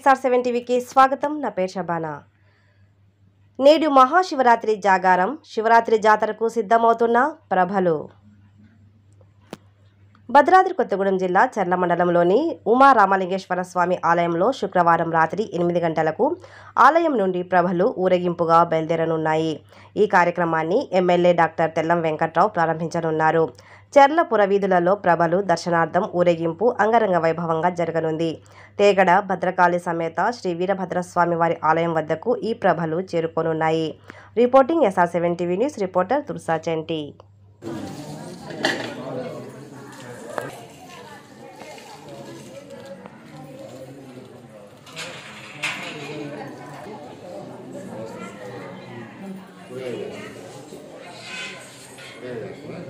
SR seven టీవీకి స్వాగతం. నా పేరు షబానా. నేడు మహాశివరాత్రి జాగారం. శివరాత్రి జాతరకు సిద్ధమవుతున్న ప్రభలు. భద్రాద్రి కొత్తగూడెం జిల్లా చర్ల మండలంలోని ఉమా రామలింగేశ్వర స్వామి ఆలయంలో శుక్రవారం రాత్రి ఎనిమిది గంటలకు ఆలయం నుండి ప్రభలు ఊరేగింపుగా బయలుదేరనున్నాయి. ఈ కార్యక్రమాన్ని ఎమ్మెల్యే డాక్టర్ తెల్లం వెంకట్రావు ప్రారంభించనున్నారు. చెర్ల పురవీధులలో ప్రభలు దర్శనార్థం ఊరేగింపు అంగరంగ వైభవంగా జరగనుంది. తేగడ భద్రకాళి సమేత శ్రీ వీరభద్రస్వామి వారి ఆలయం వద్దకు ఈ ప్రభలు చేరుకోనున్నాయి. Reporting SR seven TV news reporter తుర్సా Chenti ええ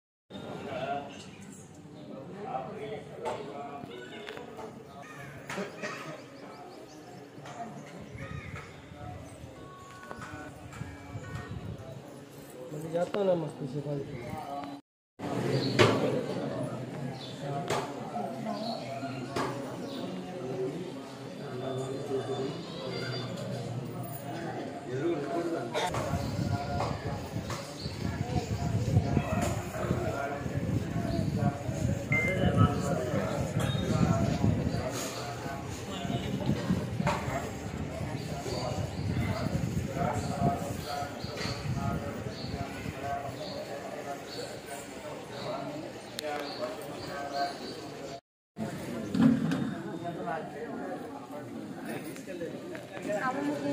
जाता ना मस्ती से బాగుంది